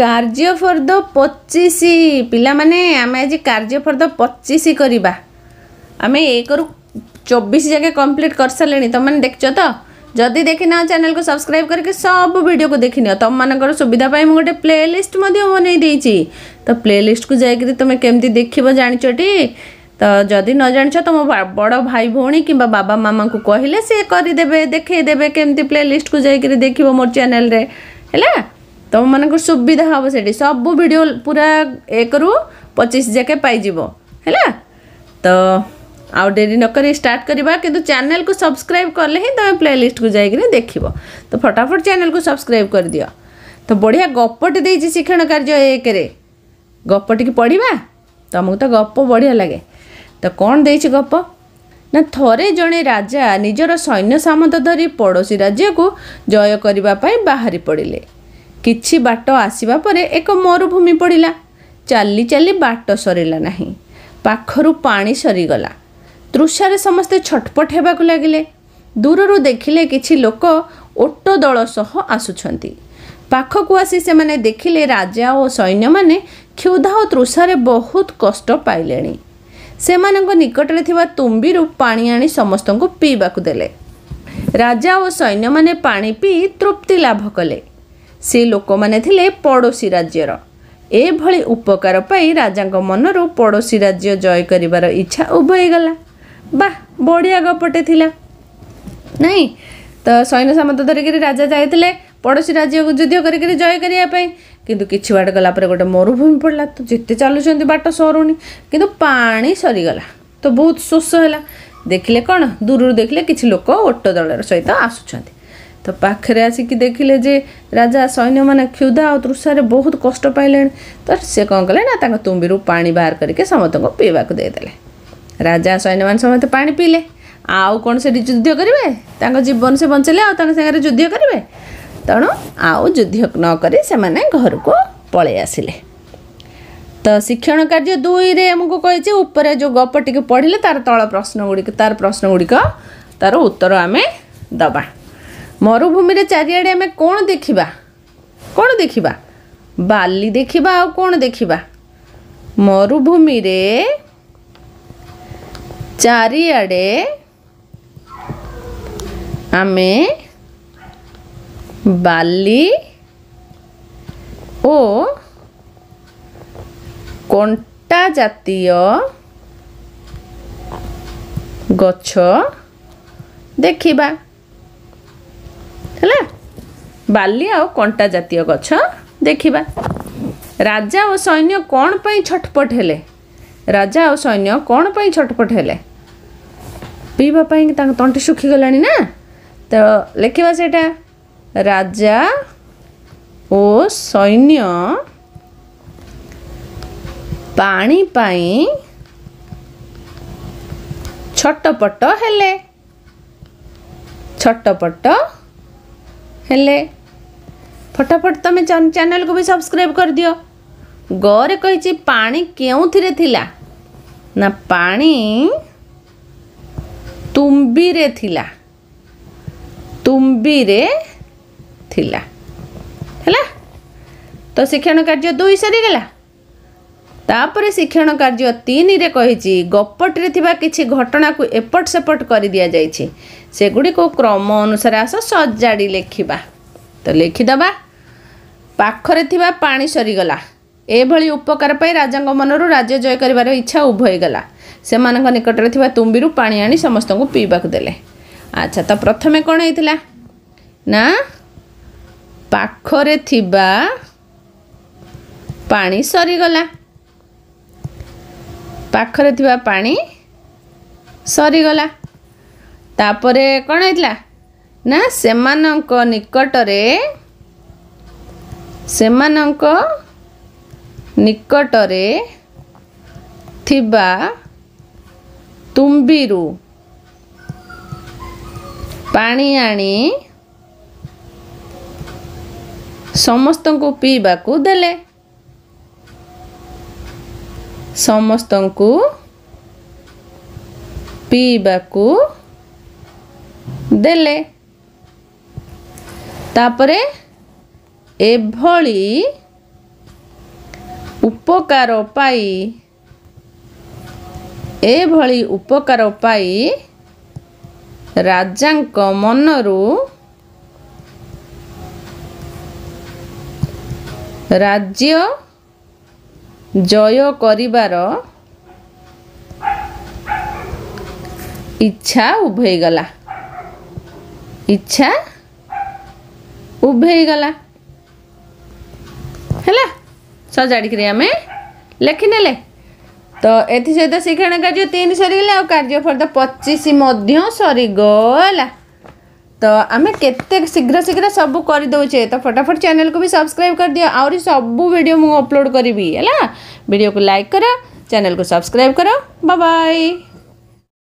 କାର୍ଯ୍ୟ ଫର୍ଦ୍ଦ ପଚିଶ ପିଲାମାନେ ଆମେ ଆଜି କାର୍ଯ୍ୟ ଫର୍ଦ୍ଦ ପଚିଶ କରିବା ଆମେ ଏକରୁ ଚବିଶ ଯାକେ କମ୍ପ୍ଲିଟ୍ କରିସାରିଲେଣି ତୁମମାନେ ଦେଖିଛ ତ ଯଦି ଦେଖିନାଅ ଚ୍ୟାନେଲକୁ ସବସ୍କ୍ରାଇବ୍ କରିକି ସବୁ ଭିଡ଼ିଓକୁ ଦେଖିନିଅ ତୁମମାନଙ୍କର ସୁବିଧା ପାଇଁ ମୁଁ ଗୋଟେ ପ୍ଲେ ଲିଷ୍ଟ ମଧ୍ୟ ବନେଇ ଦେଇଛି ତ ପ୍ଲେ ଲିଷ୍ଟକୁ ଯାଇକରି ତୁମେ କେମିତି ଦେଖିବ ଜାଣିଛଟି ତ ଯଦି ନ ଜାଣିଛ ତୁମ ବଡ଼ ଭାଇ ଭଉଣୀ କିମ୍ବା ବାବା ମାମାଙ୍କୁ କହିଲେ ସିଏ କରିଦେବେ ଦେଖେଇଦେବେ କେମିତି ପ୍ଲେ ଲିଷ୍ଟକୁ ଯାଇକରି ଦେଖିବ ମୋର ଚ୍ୟାନେଲରେ ହେଲା ତୁମମାନଙ୍କୁ ସୁବିଧା ହେବ ସେଠି ସବୁ ଭିଡ଼ିଓ ପୁରା ଏକରୁ ପଚିଶ ଯାକେ ପାଇଯିବ ହେଲା ତ ଆଉ ଡେରି ନକରି ଷ୍ଟାର୍ଟ କରିବା କିନ୍ତୁ ଚ୍ୟାନେଲ୍କୁ ସବସ୍କ୍ରାଇବ୍ କଲେ ହିଁ ତୁମେ ପ୍ଲେଲିଷ୍ଟକୁ ଯାଇକିରି ଦେଖିବ ତ ଫଟାଫଟ ଚ୍ୟାନେଲ୍କୁ ସବସ୍କ୍ରାଇବ୍ କରିଦିଅ ତ ବଢ଼ିଆ ଗପଟି ଦେଇଛି ଶିକ୍ଷଣ କାର୍ଯ୍ୟ ଏକରେ ଗପଟିକି ପଢ଼ିବା ତୁମକୁ ତ ଗପ ବଢ଼ିଆ ଲାଗେ ତ କ'ଣ ଦେଇଛି ଗପ ନା ଥରେ ଜଣେ ରାଜା ନିଜର ସୈନ୍ୟ ସାମନ୍ତ ଧରି ପଡ଼ୋଶୀ ରାଜ୍ୟକୁ ଜୟ କରିବା ପାଇଁ ବାହାରି ପଡ଼ିଲେ କିଛି ବାଟ ଆସିବା ପରେ ଏକ ମରୁଭୂମି ପଡ଼ିଲା ଚାଲି ଚାଲି ବାଟ ସରିଲା ନାହିଁ ପାଖରୁ ପାଣି ସରିଗଲା ତୃଷାରେ ସମସ୍ତେ ଛଟପଟ ହେବାକୁ ଲାଗିଲେ ଦୂରରୁ ଦେଖିଲେ କିଛି ଲୋକ ଓଟ ଦଳ ସହ ଆସୁଛନ୍ତି ପାଖକୁ ଆସି ସେମାନେ ଦେଖିଲେ ରାଜା ଓ ସୈନ୍ୟମାନେ କ୍ଷୁଧା ଓ ତୃଷାରେ ବହୁତ କଷ୍ଟ ପାଇଲେଣି ସେମାନଙ୍କ ନିକଟରେ ଥିବା ତୁମ୍ବିରୁ ପାଣି ଆଣି ସମସ୍ତଙ୍କୁ ପିଇବାକୁ ଦେଲେ ରାଜା ଓ ସୈନ୍ୟମାନେ ପାଣି ପିଇ ତୃପ୍ତି ଲାଭ କଲେ ସେ ଲୋକମାନେ ଥିଲେ ପଡ଼ୋଶୀ ରାଜ୍ୟର ଏଭଳି ଉପକାର ପାଇ ରାଜାଙ୍କ ମନରୁ ପଡ଼ୋଶୀ ରାଜ୍ୟ ଜୟ କରିବାର ଇଚ୍ଛା ଉଭୟଗଲା ବା ବଢ଼ିଆ ଗପଟେ ଥିଲା ନାହିଁ ତ ସୈନ୍ୟ ସାମନ୍ତ ଧରିକିରି ରାଜା ଯାଇଥିଲେ ପଡ଼ୋଶୀ ରାଜ୍ୟକୁ ଯୁଦ୍ଧ କରିକିରି ଜୟ କରିବା ପାଇଁ କିନ୍ତୁ କିଛି ବାଟ ଗଲା ପରେ ଗୋଟେ ମରୁଭୂମି ପଡ଼ିଲା ତ ଯେତେ ଚାଲୁଛନ୍ତି ବାଟ ସରୁନି କିନ୍ତୁ ପାଣି ସରିଗଲା ତ ବହୁତ ଶୋଷ ହେଲା ଦେଖିଲେ କ'ଣ ଦୂରରୁ ଦେଖିଲେ କିଛି ଲୋକ ଓଟ ଦଳର ସହିତ ଆସୁଛନ୍ତି ତ ପାଖରେ ଆସିକି ଦେଖିଲେ ଯେ ରାଜା ସୈନ୍ୟମାନେ କ୍ଷୁଧା ଆଉ ତୃଷାରେ ବହୁତ କଷ୍ଟ ପାଇଲେଣି ତ ସେ କ'ଣ କଲେ ନା ତାଙ୍କ ତୁମ୍ବିରୁ ପାଣି ବାହାର କରିକି ସମସ୍ତଙ୍କୁ ପିଇବାକୁ ଦେଇଦେଲେ ରାଜା ସୈନ୍ୟମାନେ ସମସ୍ତେ ପାଣି ପିଇଲେ ଆଉ କ'ଣ ସେଠି ଯୁଦ୍ଧ କରିବେ ତାଙ୍କ ଜୀବନ ସେ ବଞ୍ଚିଲେ ଆଉ ତାଙ୍କ ସାଙ୍ଗରେ ଯୁଦ୍ଧ କରିବେ ତେଣୁ ଆଉ ଯୁଦ୍ଧ ନ କରି ସେମାନେ ଘରକୁ ପଳେଇ ଆସିଲେ ତ ଶିକ୍ଷଣ କାର୍ଯ୍ୟ ଦୁଇରେ ଆମକୁ କହିଛି ଉପରେ ଯେଉଁ ଗପ ଟିକେ ପଢ଼ିଲେ ତାର ତଳ ପ୍ରଶ୍ନ ଗୁଡ଼ିକ ତାର ପ୍ରଶ୍ନ ଗୁଡ଼ିକ ତାର ଉତ୍ତର ଆମେ ଦେବା ମରୁଭୂମିରେ ଚାରିଆଡ଼େ ଆମେ କ'ଣ ଦେଖିବା କ'ଣ ଦେଖିବା ବାଲି ଦେଖିବା ଆଉ କ'ଣ ଦେଖିବା ମରୁଭୂମିରେ ଚାରିଆଡ଼େ ଆମେ ବାଲି ଓ କଣ୍ଟା ଜାତୀୟ ଗଛ ଦେଖିବା ବାଲି ଆଉ କଣ୍ଟା ଜାତୀୟ ଗଛ ଦେଖିବା ରାଜା ଓ ସୈନ୍ୟ କ'ଣ ପାଇଁ ଛଟପଟ ହେଲେ ରାଜା ଓ ସୈନ୍ୟ କ'ଣ ପାଇଁ ଛଟପଟ ହେଲେ ପିଇବା ପାଇଁ ତାଙ୍କ ତଣ୍ଟି ଶୁଖିଗଲାଣି ନା ତ ଲେଖିବା ସେଇଟା ରାଜା ଓ ସୈନ୍ୟ ପାଣି ପାଇଁ ଛଟପଟ ହେଲେ ଛଟପଟ ହେଲେ ଫଟାଫଟ ତୁମେ ଚ୍ୟାନେଲକୁ ବି ସବସ୍କ୍ରାଇବ୍ କରିଦିଅ ଗରେ କହିଛି ପାଣି କେଉଁଥିରେ ଥିଲା ନା ପାଣି ତୁମ୍ବିରେ ଥିଲା ତୁମ୍ବିରେ ଥିଲା ହେଲା ତ ଶିକ୍ଷଣ କାର୍ଯ୍ୟ ଦୁଇ ସରିଗଲା ତାପରେ ଶିକ୍ଷଣ କାର୍ଯ୍ୟ ତିନିରେ କହିଛି ଗପଟରେ ଥିବା କିଛି ଘଟଣାକୁ ଏପଟ ସେପଟ କରିଦିଆଯାଇଛି ସେଗୁଡ଼ିକୁ କ୍ରମ ଅନୁସାରେ ଆସ ସଜାଡ଼ି ଲେଖିବା ତ ଲେଖିଦେବା ପାଖରେ ଥିବା ପାଣି ସରିଗଲା ଏଭଳି ଉପକାର ପାଇଁ ରାଜାଙ୍କ ମନରୁ ରାଜ୍ୟ ଜୟ କରିବାର ଇଚ୍ଛା ଉଭୟ ଗଲା ସେମାନଙ୍କ ନିକଟରେ ଥିବା ତୁମ୍ବିରୁ ପାଣି ଆଣି ସମସ୍ତଙ୍କୁ ପିଇବାକୁ ଦେଲେ ଆଚ୍ଛା ତ ପ୍ରଥମେ କ'ଣ ହେଇଥିଲା ନା ପାଖରେ ଥିବା ପାଣି ସରିଗଲା ପାଖରେ ଥିବା ପାଣି ସରିଗଲା ତାପରେ କ'ଣ ହେଇଥିଲା ନା ସେମାନଙ୍କ ନିକଟରେ ସେମାନଙ୍କ ନିକଟରେ ଥିବା ତୁମ୍ବିରୁ ପାଣି ଆଣି ସମସ୍ତଙ୍କୁ ପିଇବାକୁ ଦେଲେ ସମସ୍ତଙ୍କୁ ପିଇବାକୁ ଦେଲେ ତାପରେ ଏଭଳି ଉପକାର ପାଇ ଏଭଳି ଉପକାର ପାଇ ରାଜାଙ୍କ ମନରୁ ରାଜ୍ୟ ଜୟ କରିବାର ଇଚ୍ଛା ଉଭେଇଗଲା ଇଚ୍ଛା ଉଭେଇଗଲା ହେଲା ସଜାଡ଼ିକିରି ଆମେ ଲେଖିନେଲେ ତ ଏଥିସହିତ ଶିକ୍ଷଣ କାର୍ଯ୍ୟ ତିନି ସରିଗଲା ଆଉ କାର୍ଯ୍ୟଫଳତା ପଚିଶ ମଧ୍ୟ ସରିଗଲା ତ ଆମେ କେତେ ଶୀଘ୍ର ଶୀଘ୍ର ସବୁ କରିଦେଉଛେ ତ ଫଟାଫଟ ଚ୍ୟାନେଲ୍କୁ ବି ସବସ୍କ୍ରାଇବ୍ କରିଦିଅ ଆହୁରି ସବୁ ଭିଡ଼ିଓ ମୁଁ ଅପଲୋଡ଼ କରିବି ହେଲା ଭିଡ଼ିଓକୁ ଲାଇକ୍ କର ଚ୍ୟାନେଲ୍କୁ ସବସ୍କ୍ରାଇବ୍ କର ବାଏ